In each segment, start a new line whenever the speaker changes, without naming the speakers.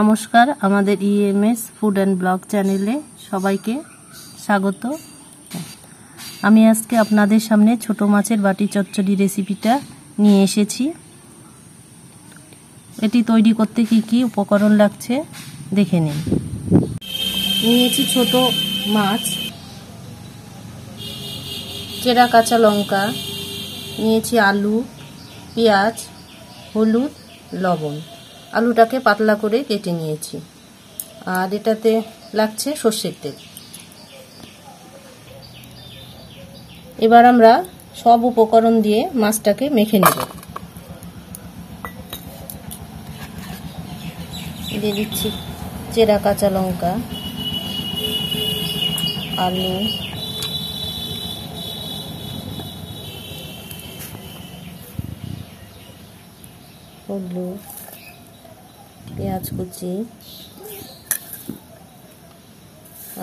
নমস্কার, আমাদের EMS food and blog চ্যানেলে সবাইকে স্বাগত। আমি আজকে আপনাদের সামনে ছোট মাছের বাটি চচ্চড়ি রেসিপিটা নিয়ে এসেছি। এটি তৈরি করতে কি কি উপকরণ লাগছে দেখে নিন। নিয়েছি ছোট মাছ, চেরা কাঁচা লঙ্কা, নিয়েছি আলু, পেঁয়াজ, হলুদ, লবণ। আলুটাকে পাতলা করে কেটে নিয়েছি। আর এটাতে লাগছে সর্ষের তেল। এবার আমরা সব উপকরণ দিয়ে মাছটাকে মেখে নেব। দিয়ে দিচ্ছি চেরা কাঁচা লঙ্কা, আলু, হলুদ পেঁয়াজ কুচি,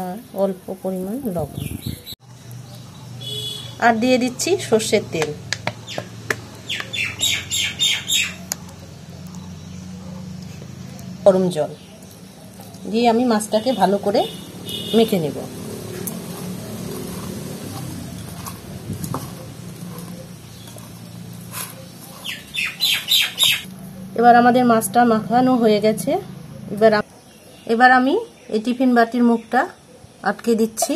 আর অল্প পরিমাণ লবণ। আর দিয়ে দিচ্ছি সর্ষের তেল। গরম জল। দিয়ে আমি মাছটাকে ভালো করে মেখে নেব। এবার আমাদের মাছটা মাখানো হয়ে গেছে। এবার এবার আমি এই টিফিন বাটির মুখটা আটকে দিচ্ছি।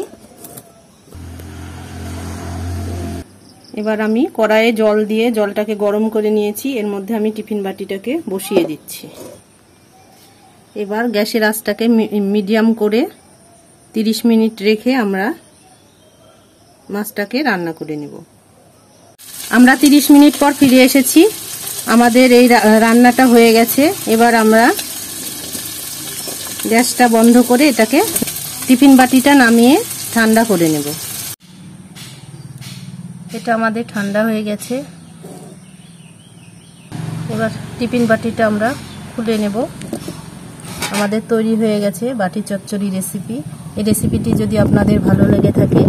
এবার আমি কড়াইয়ে জল দিয়ে জলটাকে গরম করে নিয়েছি। এর মধ্যে আমি টিফিন বাটিটাকে বসিয়ে দিচ্ছি। এবার গ্যাসের আঁচটাকে মিডিয়াম করে 30 মিনিট রেখে আমরা মাছটাকে রান্না করে নেব। আমরা 30 মিনিট পর ফিরে এসেছি। আমাদের এই রান্নাটা হয়ে গেছে। এবার আমরা গ্যাসটা বন্ধ করে এটাকে টিফিন বাটিটা নামিয়ে ঠান্ডা করে নেব। এটা আমাদের ঠান্ডা হয়ে গেছে। এবার টিফিন বাটিটা আমরা খুলে নেব। আমাদের তৈরি হয়ে গেছে বাটি চচ্চড়ি রেসিপি। এই রেসিপিটি যদি আপনাদের ভালো লেগে থাকে,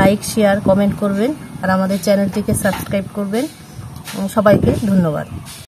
লাইক, শেয়ার, কমেন্ট করবেন। আর আমাদের চ্যানেলটিকে সাবস্ক্রাইব করবেন। সবাইকে ধন্যবাদ।